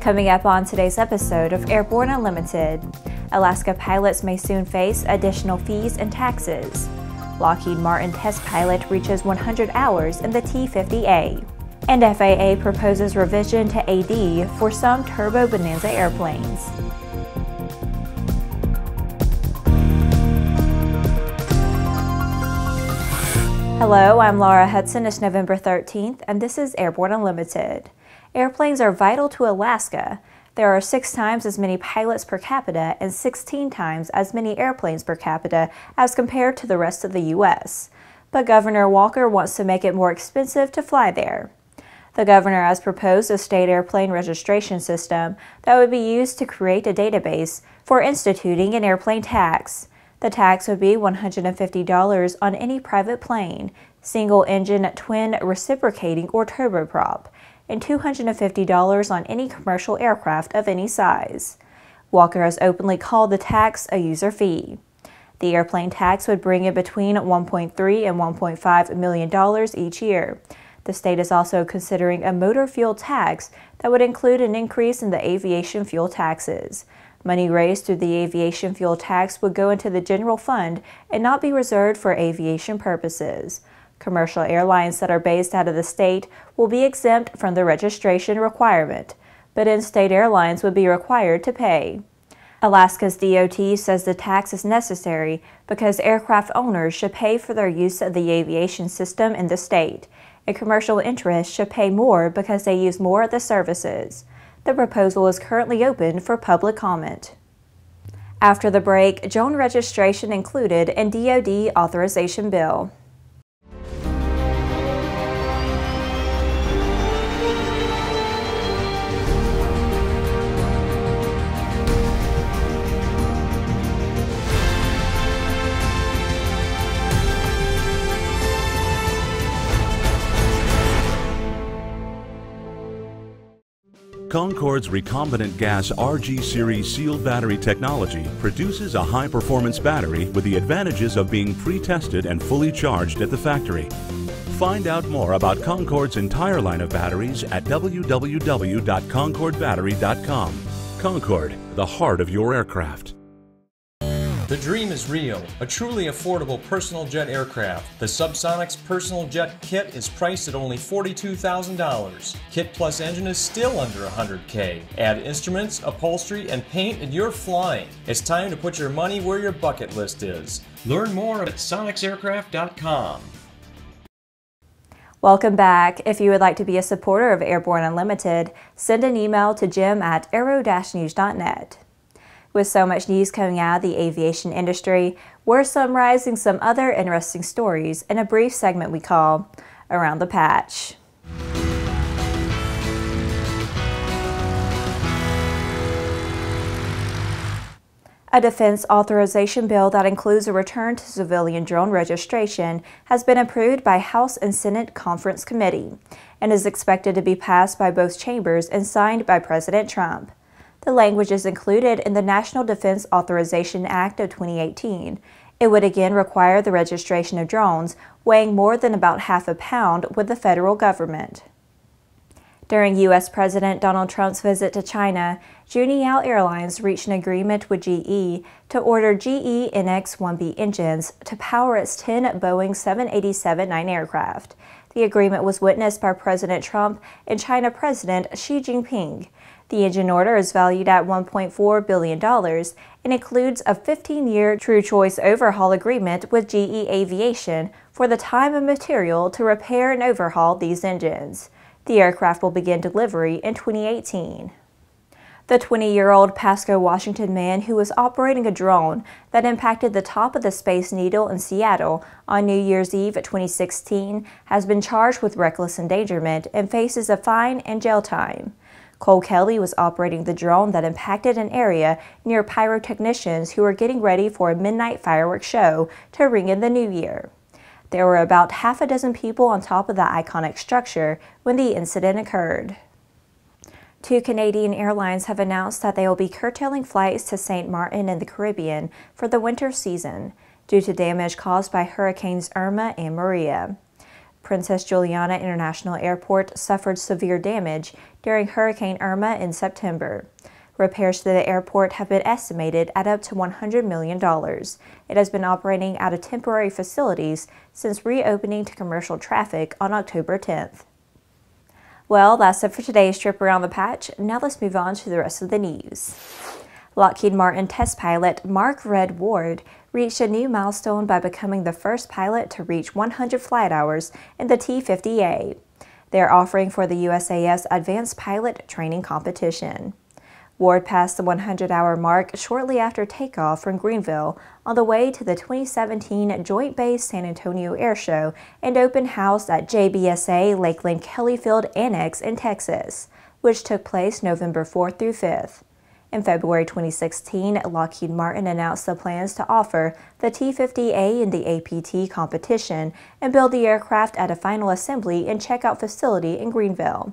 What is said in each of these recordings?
Coming up on today's episode of Airborne Unlimited, Alaska pilots may soon face additional fees and taxes. Lockheed Martin test pilot reaches 100 hours in the T 50A. And FAA proposes revision to AD for some Turbo Bonanza airplanes. Hello, I'm Laura Hudson. It's November 13th, and this is Airborne Unlimited. Airplanes are vital to Alaska. There are six times as many pilots per capita and 16 times as many airplanes per capita as compared to the rest of the U.S. But Governor Walker wants to make it more expensive to fly there. The governor has proposed a state airplane registration system that would be used to create a database for instituting an airplane tax. The tax would be $150 on any private plane, single engine, twin, reciprocating, or turboprop, and $250 on any commercial aircraft of any size. Walker has openly called the tax a user fee. The airplane tax would bring in between $1.3 and $1.5 million each year. The state is also considering a motor fuel tax that would include an increase in the aviation fuel taxes. Money raised through the aviation fuel tax would go into the general fund and not be reserved for aviation purposes. Commercial airlines that are based out of the state will be exempt from the registration requirement, but in state airlines would be required to pay. Alaska's DOT says the tax is necessary because aircraft owners should pay for their use of the aviation system in the state, and commercial interests should pay more because they use more of the services. The proposal is currently open for public comment. After the break, drone registration included in DoD authorization bill. Concorde's recombinant gas RG series sealed battery technology produces a high performance battery with the advantages of being pre tested and fully charged at the factory. Find out more about Concorde's entire line of batteries at www.concordebattery.com. Concord, the heart of your aircraft. The dream is real. A truly affordable personal jet aircraft. The SubSonex Personal Jet Kit is priced at only $42,000. Kit plus engine is still under 100K. Add instruments, upholstery, and paint and you're flying. It's time to put your money where your bucket list is. Learn more at sonexaircraft.com. Welcome back. If you would like to be a supporter of Airborne Unlimited, send an email to jim at aero-news.net. With so much news coming out of the aviation industry, we're summarizing some other interesting stories in a brief segment we call Around the Patch. A defense authorization bill that includes a return to civilian drone registration has been approved by House and Senate Conference Committee and is expected to be passed by both chambers and signed by President Trump. The language is included in the National Defense Authorization Act of 2018. It would again require the registration of drones weighing more than about half a pound with the federal government. During U.S. President Donald Trump's visit to China, Juneyao Airlines reached an agreement with GE to order GEnx-1B engines to power its 10 Boeing 787-9 aircraft. The agreement was witnessed by President Trump and China President Xi Jinping. The engine order is valued at $1.4 billion and includes a 15-year True Choice overhaul agreement with GE Aviation for the time and material to repair and overhaul these engines. The aircraft will begin delivery in 2018. The 20-year-old Pasco, Washington man who was operating a drone that impacted the top of the Space Needle in Seattle on New Year's Eve 2016 has been charged with reckless endangerment and faces a fine and jail time. Cole Kelly was operating the drone that impacted an area near pyrotechnicians who were getting ready for a midnight fireworks show to ring in the new year. There were about half a dozen people on top of the iconic structure when the incident occurred. Two Canadian airlines have announced that they will be curtailing flights to St. Maarten in the Caribbean for the winter season due to damage caused by Hurricanes Irma and Maria. Princess Juliana International Airport suffered severe damage during Hurricane Irma in September. Repairs to the airport have been estimated at up to $100 million. It has been operating out of temporary facilities since reopening to commercial traffic on October 10th. Well, that's it for today's trip around the patch. Now let's move on to the rest of the news. Lockheed Martin test pilot Mark Red Ward reached a new milestone by becoming the first pilot to reach 100 flight hours in the T 50A. They are offering for the USAF's Advanced Pilot Training Competition. Ward passed the 100 hour mark shortly after takeoff from Greenville on the way to the 2017 Joint Base San Antonio Air Show and open house at JBSA Lackland Kelly Field Annex in Texas, which took place November 4th through 5th. In February 2016, Lockheed Martin announced the plans to offer the T-50A in the APT competition and build the aircraft at a final assembly and checkout facility in Greenville.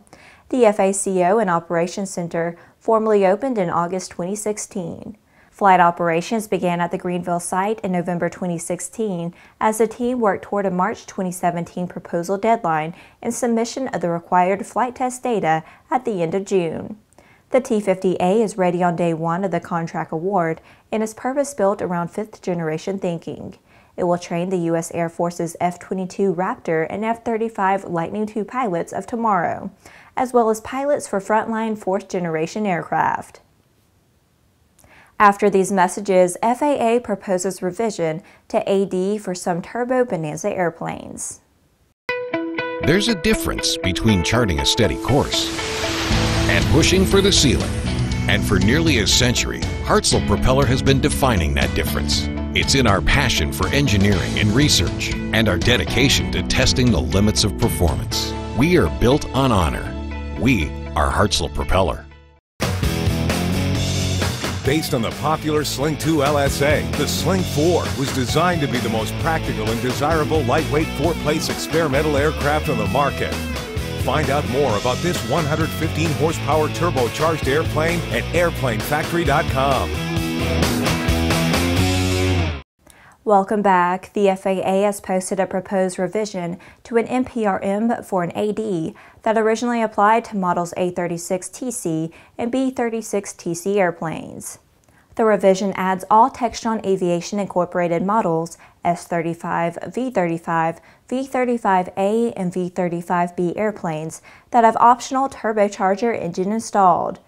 The FACO and Operations Center formally opened in August 2016. Flight operations began at the Greenville site in November 2016 as the team worked toward a March 2017 proposal deadline and submission of the required flight test data at the end of June. The T-50A is ready on day one of the contract award and is purpose-built around fifth-generation thinking. It will train the U.S. Air Force's F-22 Raptor and F-35 Lightning II pilots of tomorrow, as well as pilots for frontline fourth-generation aircraft. After these messages, FAA proposes revision to AD for some Turbo Bonanza airplanes. There's a difference between charting a steady course and pushing for the ceiling. And for nearly a century, Hartzell Propeller has been defining that difference. It's in our passion for engineering and research and our dedication to testing the limits of performance. We are built on honor. We are Hartzell Propeller. Based on the popular Sling 2 LSA, the Sling 4 was designed to be the most practical and desirable lightweight four-place experimental aircraft on the market. Find out more about this 115 horsepower turbocharged airplane at airplanefactory.com. Welcome back. The FAA has posted a proposed revision to an NPRM for an AD that originally applied to models A36TC and B36TC airplanes. The revision adds all Textron Aviation Incorporated models S-35, V-35, V-35A, and V-35B airplanes that have optional turbocharger engine installed.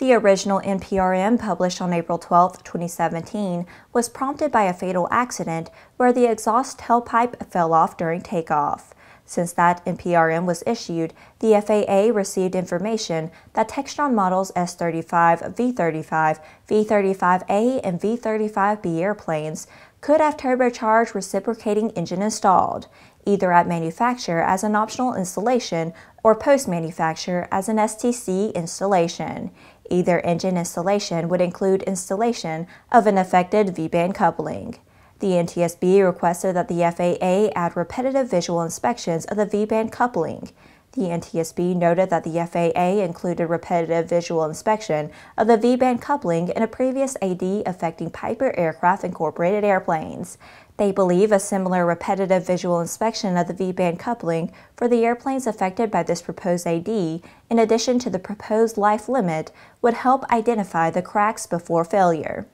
The original NPRM published on April 12, 2017 was prompted by a fatal accident where the exhaust tailpipe fell off during takeoff. Since that NPRM was issued, the FAA received information that Textron models S35, V35, V35A, and V35B airplanes could have turbocharged reciprocating engine installed, either at manufacture as an optional installation or post-manufacture as an STC installation. Either engine installation would include installation of an affected V-band coupling. The NTSB requested that the FAA add repetitive visual inspections of the V-band coupling. The NTSB noted that the FAA included repetitive visual inspection of the V-band coupling in a previous AD affecting Piper Aircraft Incorporated airplanes. They believe a similar repetitive visual inspection of the V-band coupling for the airplanes affected by this proposed AD, in addition to the proposed life limit, would help identify the cracks before failure.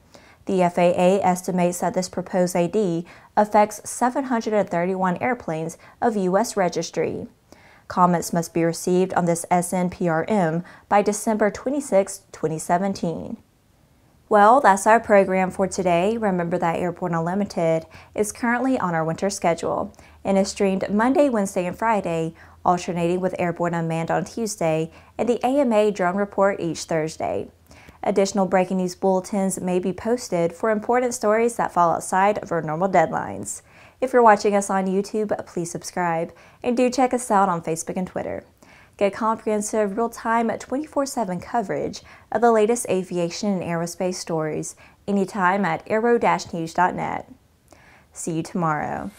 The FAA estimates that this proposed AD affects 731 airplanes of U.S. registry. Comments must be received on this SNPRM by December 26, 2017. Well, that's our program for today. Remember that Airborne Unlimited is currently on our winter schedule and is streamed Monday, Wednesday, and Friday, alternating with Airborne Unmanned on Tuesday and the AMA Drone Report each Thursday. Additional breaking news bulletins may be posted for important stories that fall outside of our normal deadlines. If you're watching us on YouTube, please subscribe and do check us out on Facebook and Twitter. Get comprehensive, real-time, 24-7 coverage of the latest aviation and aerospace stories anytime at aero-news.net. See you tomorrow.